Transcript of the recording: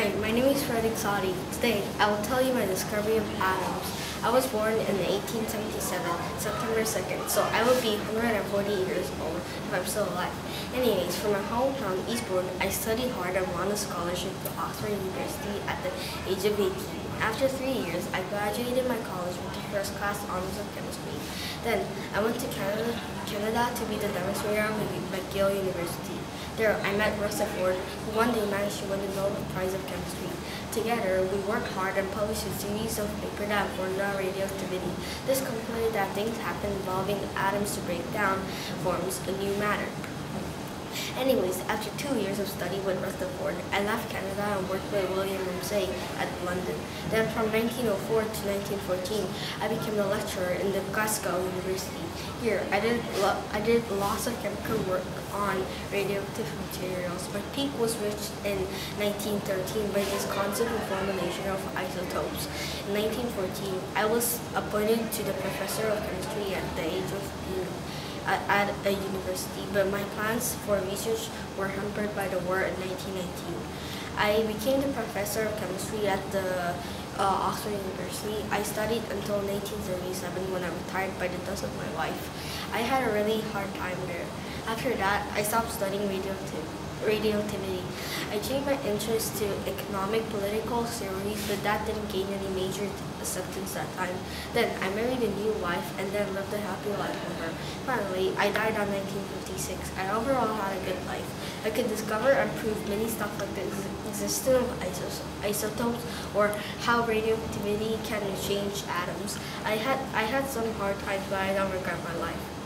Hi, my name is Frederick Soddy. Today, I will tell you my discovery of atoms. I was born in 1877, September 2nd, so I will be 140 years old if I'm still alive. Anyways, from my hometown, Eastbourne, I studied hard and won a scholarship to Oxford University at the age of 18. After three years, I graduated my college with the first class honors of chemistry. Then, I went to Canada, Canada to be the demonstrator at McGill University. There, I met Rutherford, who one day managed to win the Nobel Prize of Chemistry. Together, we worked hard and published a series of papers that informed our radioactivity. This concluded that things happen involving atoms to break down forms a new matter. Anyways, after two years of study with Rutherford, I left Canada and worked with William Ramsay at London. Then from 1904 to 1914, I became a lecturer in the Glasgow University. Here, I did, I did lots of chemical work on radioactive materials. My peak was reached in 1913 by this constant reformulation of isotopes. In 1914, I was appointed to the professor of chemistry at the age of at, at a university, but my plans for research were hampered by the war in 1919. I became the professor of chemistry at the uh, Oxford University. I studied until 1937 when I retired by the death of my wife. I had a really hard time there. After that, I stopped studying radioactivity radioactivity. I changed my interest to economic political theories, but that didn't gain any major acceptance that time. Then I married a new wife and then lived a happy life with her. Finally, I died on 1956. I overall had a good life. I could discover and prove many stuff like the existence of isos isotopes or how radioactivity can change atoms. I had I had some hard times, but I don't regret my life.